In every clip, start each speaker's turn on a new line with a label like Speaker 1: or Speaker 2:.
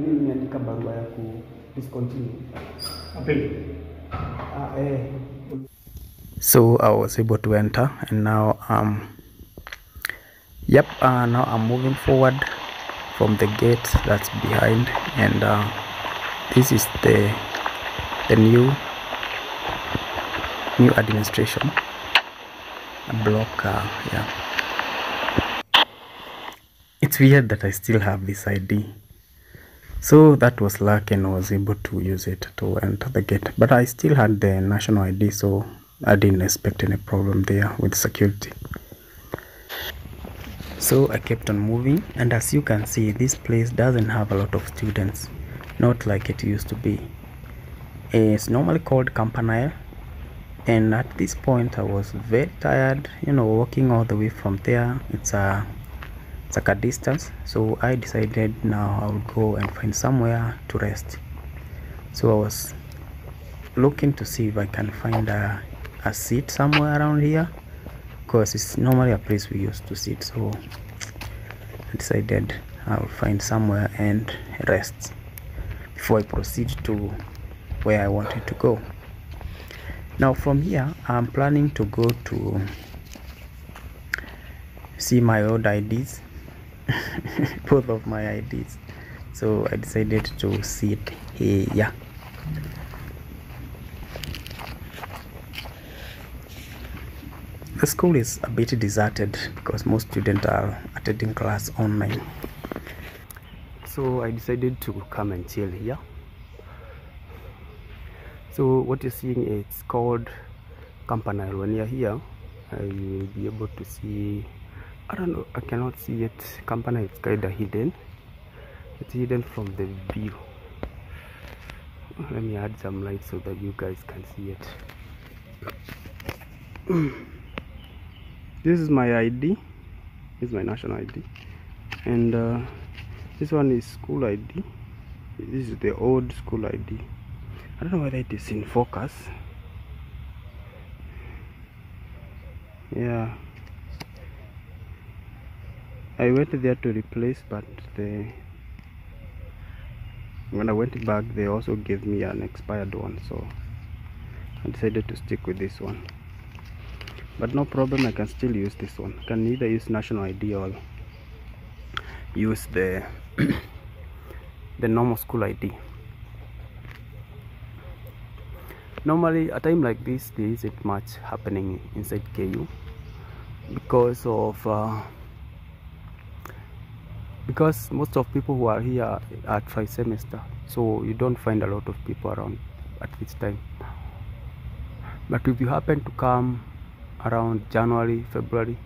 Speaker 1: nini nimeandika barua ya ku discontinue.
Speaker 2: Appeal.
Speaker 1: Ah, eh.
Speaker 3: so I was able to enter and now um yep uh, now I'm moving forward from the gate that's behind and uh, this is the the new new administration block uh, yeah it's weird that I still have this ID so that was luck and was able to use it to enter the gate. But I still had the national ID, so I didn't expect any problem there with security. So I kept on moving, and as you can see, this place doesn't have a lot of students, not like it used to be. It's normally called Campanile, and at this point I was very tired, you know, walking all the way from there. It's a like a distance so i decided now i would go and find somewhere to rest. So i was looking to see if i can find a, a seat somewhere around here because it's normally a place we used to sit so i decided i'll find somewhere and rest before i proceed to where i wanted to go. Now from here i'm planning to go to see my old ids both of my IDs. So I decided to sit here. The school is a bit deserted because most students are attending class online. So I decided to come and chill here. So what you're seeing is called Campanile. When you're here, uh, you will be able to see I don't know, I cannot see it. Campana is kind of hidden. It's hidden from the view. Let me add some light so that you guys can see it. this is my ID. This is my national ID. And uh, this one is school ID. This is the old school ID. I don't know whether it is in focus. Yeah. I went there to replace but the when I went back they also gave me an expired one so I decided to stick with this one. But no problem I can still use this one. I can either use national ID or use the the normal school ID normally a time like this there isn't much happening inside KU because of uh, because most of people who are here are five semester so you don't find a lot of people around at this time. But if you happen to come around January February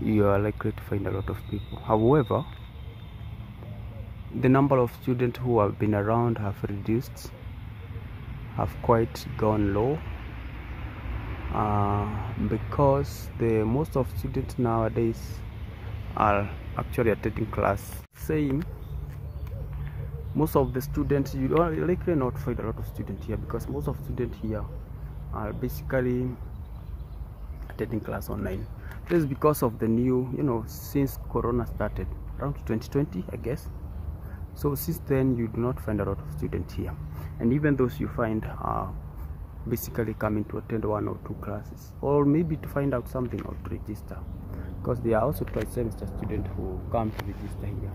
Speaker 3: you are likely to find a lot of people. However the number of students who have been around have reduced have quite gone low uh, because the most of students nowadays are actually attending class. Same most of the students you are likely not find a lot of students here because most of students here are basically attending class online. This is because of the new you know since corona started around 2020 i guess. So since then you do not find a lot of students here. And even those you find are basically coming to attend one or two classes or maybe to find out something or to register because there are also twice semester students who come to register here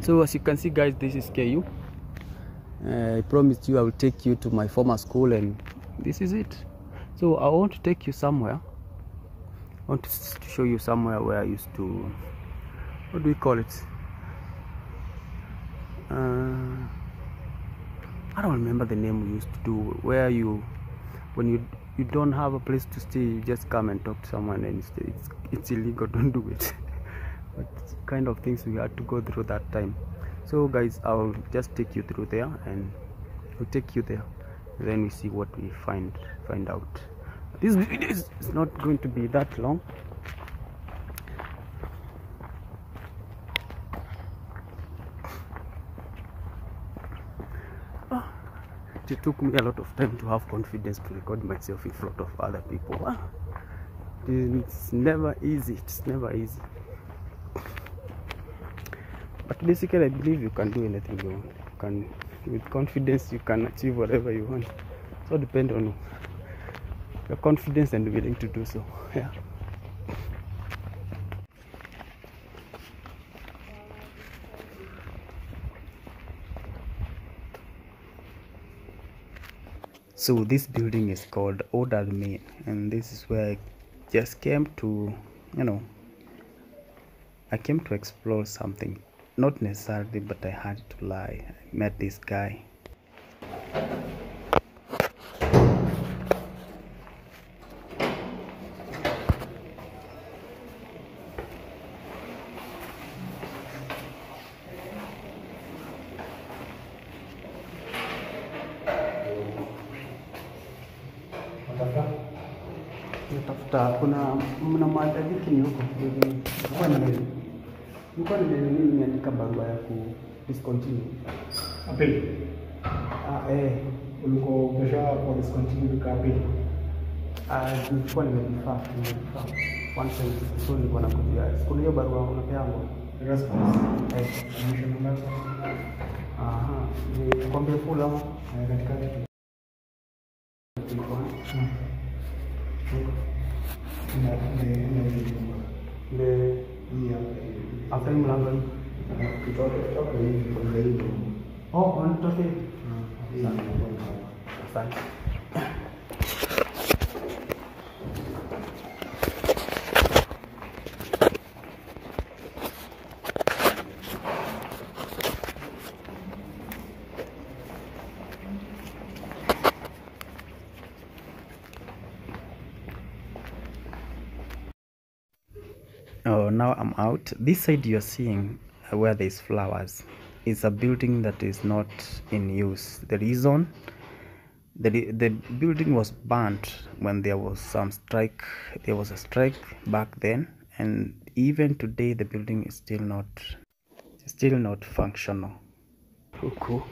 Speaker 3: so as you can see guys this is KU uh, I promised you I will take you to my former school and this is it. So I want to take you somewhere. I want to show you somewhere where I used to what do we call it? Uh, I don't remember the name we used to do. Where you when you you don't have a place to stay you just come and talk to someone and stay it's, it's illegal don't do it. But kind of things we had to go through that time. So guys I'll just take you through there and we'll take you there. Then we see what we find find out. This video is not going to be that long it took me a lot of time to have confidence to record myself in front of other people ah, it's never easy it's never easy But basically, I believe you can do anything you want. You can, with confidence, you can achieve whatever you want. So depend on your confidence and willing to do so. Yeah. So this building is called Odal Main, and this is where I just came to, you know, I came to explore something. Not necessarily, but I had to lie. I met this guy. Natafuta kuna mna maandaliki huko kwa nini? nilikuwa nime nini nimeandika barua ya ku discontinue.
Speaker 1: Apeli.
Speaker 3: Ah, eh,
Speaker 1: Ulikuwa umesha kwa discontinue ka apili.
Speaker 3: ah, nilikuwa nimedifaa nimedifaa one cent so nilikuwa nakujia Kuna hiyo barua unapeangwa
Speaker 1: Response.
Speaker 3: eh,
Speaker 1: Mwisho number.
Speaker 3: aha ni kwambie full ama
Speaker 1: Eh, katikati.
Speaker 3: Thank
Speaker 1: Na de de,
Speaker 3: de dia apa yang
Speaker 1: melanggar kita tetap beli beli
Speaker 3: oh untuk
Speaker 1: sih
Speaker 3: sangat bagus Oh, now I'm out. This side you're seeing uh, where there's flowers is a building that is not in use. The reason the the building was burnt when there was some strike. There was a strike back then, and even today the building is still not still not functional. Huku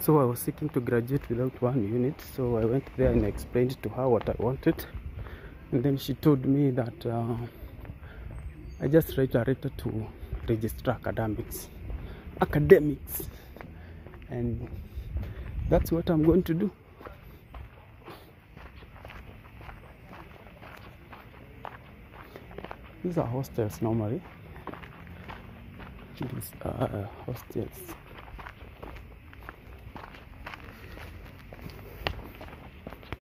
Speaker 3: So I was seeking to graduate without one unit. So I went there and explained to her what I wanted. And then she told me that uh, I just write a letter to register academics. Academics. And that's what I'm going to do. These are hostels normally. These are hostels.